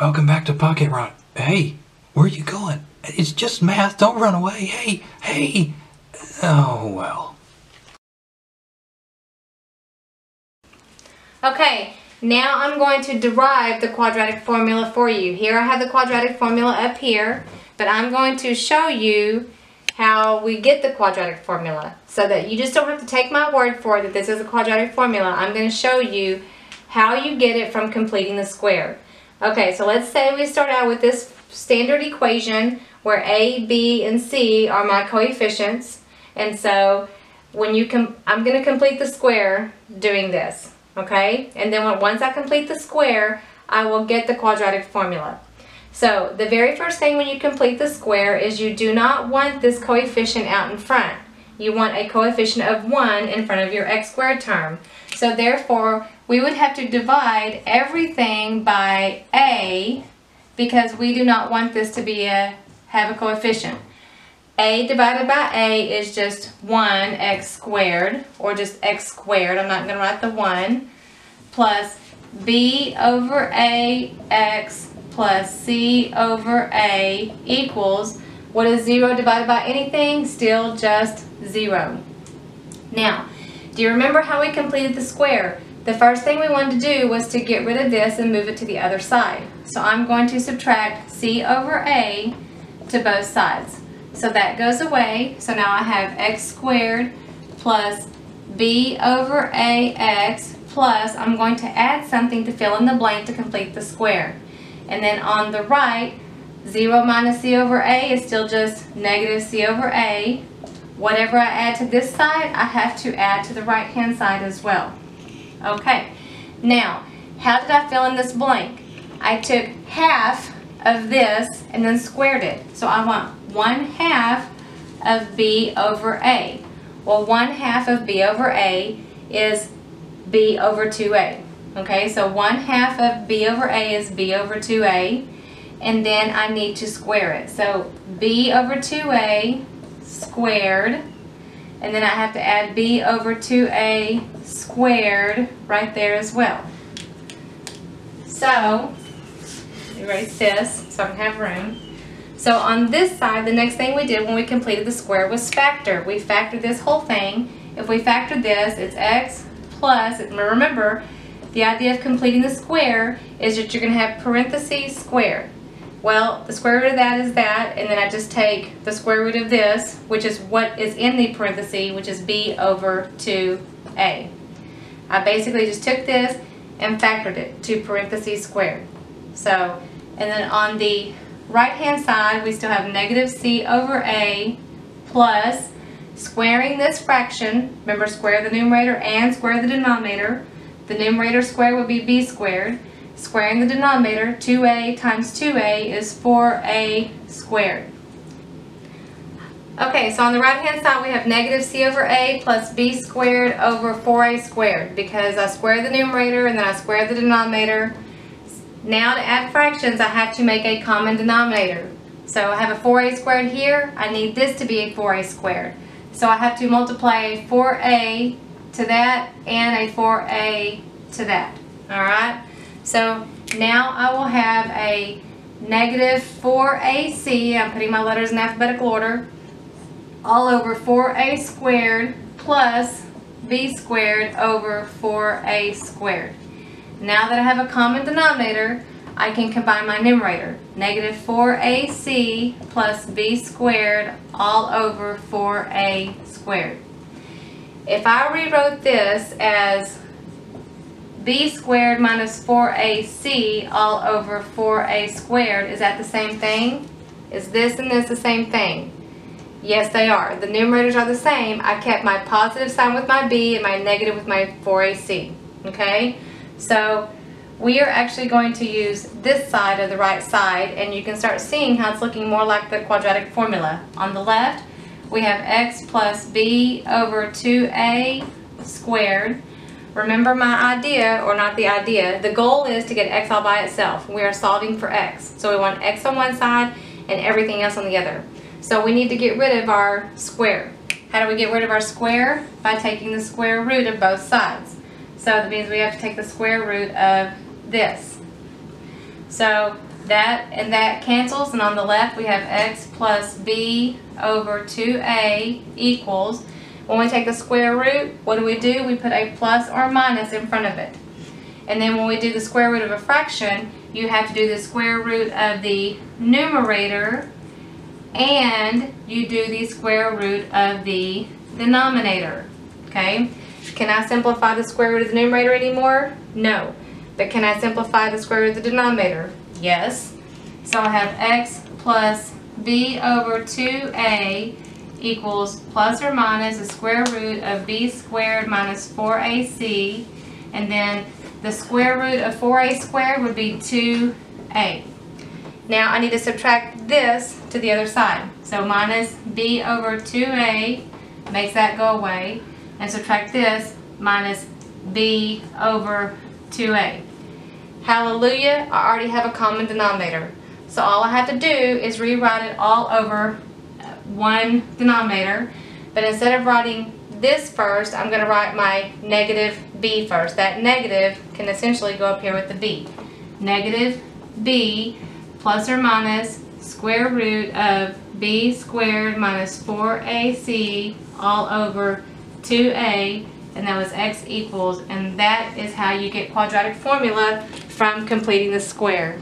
welcome back to Pocket Roni. Hey, where are you going? It's just math. Don't run away. Hey, hey. Oh, well. Okay, now I'm going to derive the quadratic formula for you. Here I have the quadratic formula up here, but I'm going to show you how we get the quadratic formula so that you just don't have to take my word for it that this is a quadratic formula. I'm going to show you how you get it from completing the square. Okay, so let's say we start out with this standard equation where A, B, and C are my coefficients. And so when you com I'm going to complete the square doing this. Okay, and then once I complete the square, I will get the quadratic formula. So the very first thing when you complete the square is you do not want this coefficient out in front. You want a coefficient of 1 in front of your x squared term. So therefore, we would have to divide everything by a because we do not want this to be a have a coefficient. a divided by a is just 1x squared, or just x squared, I'm not going to write the 1, plus b over a x plus c over a equals, what is 0 divided by anything? Still just 0. Now, do you remember how we completed the square? The first thing we wanted to do was to get rid of this and move it to the other side. So I'm going to subtract c over a to both sides. So that goes away. So now I have x squared plus b over ax plus, I'm going to add something to fill in the blank to complete the square. And then on the right, 0 minus c over a is still just negative c over a. Whatever I add to this side, I have to add to the right hand side as well. Okay, now, how did I fill in this blank? I took half of this and then squared it. So I want 1 half of b over a. Well, 1 half of b over a is b over 2a. Okay, so 1 half of b over a is b over 2a, and then I need to square it. So b over 2a squared, and then I have to add b over 2a squared right there as well. So, erase this so I can have room. So on this side, the next thing we did when we completed the square was factor. We factored this whole thing. If we factor this, it's x plus, remember, the idea of completing the square is that you're going to have parentheses squared. Well, the square root of that is that, and then I just take the square root of this, which is what is in the parenthesis, which is b over 2a. I basically just took this and factored it to parentheses squared. So, and then on the right hand side, we still have negative c over a plus squaring this fraction, remember square the numerator and square the denominator, the numerator square would be b squared. Squaring the denominator, 2a times 2a is 4a squared. Okay, so on the right hand side we have negative c over a plus b squared over 4a squared because I square the numerator and then I square the denominator. Now to add fractions I have to make a common denominator. So I have a 4a squared here, I need this to be a 4a squared. So I have to multiply a 4a to that and a 4a to that. Alright, so now I will have a negative 4ac, I'm putting my letters in alphabetical order, all over 4a squared plus b squared over 4a squared. Now that I have a common denominator, I can combine my numerator. Negative 4ac plus b squared all over 4a squared. If I rewrote this as b squared minus 4ac all over 4a squared, is that the same thing? Is this and this the same thing? Yes, they are. The numerators are the same. I kept my positive sign with my b and my negative with my 4ac. Okay? So we are actually going to use this side of the right side and you can start seeing how it's looking more like the quadratic formula. On the left, we have x plus b over 2a squared. Remember my idea, or not the idea, the goal is to get x all by itself. We are solving for x. So we want x on one side and everything else on the other. So we need to get rid of our square. How do we get rid of our square? By taking the square root of both sides. So that means we have to take the square root of this. So that and that cancels, and on the left we have x plus b over 2a equals. When we take the square root, what do we do? We put a plus or minus in front of it. And then when we do the square root of a fraction, you have to do the square root of the numerator and you do the square root of the denominator. Okay? Can I simplify the square root of the numerator anymore? No. But can I simplify the square root of the denominator? Yes. So I have x plus b over 2a equals plus or minus the square root of b squared minus 4ac. And then the square root of 4a squared would be 2a. Now I need to subtract this to the other side. So minus b over 2a makes that go away. And subtract this minus b over 2a. Hallelujah, I already have a common denominator. So all I have to do is rewrite it all over one denominator. But instead of writing this first, I'm going to write my negative b first. That negative can essentially go up here with the b. Negative b plus or minus square root of b squared minus 4ac all over 2a and that was x equals and that is how you get quadratic formula from completing the square.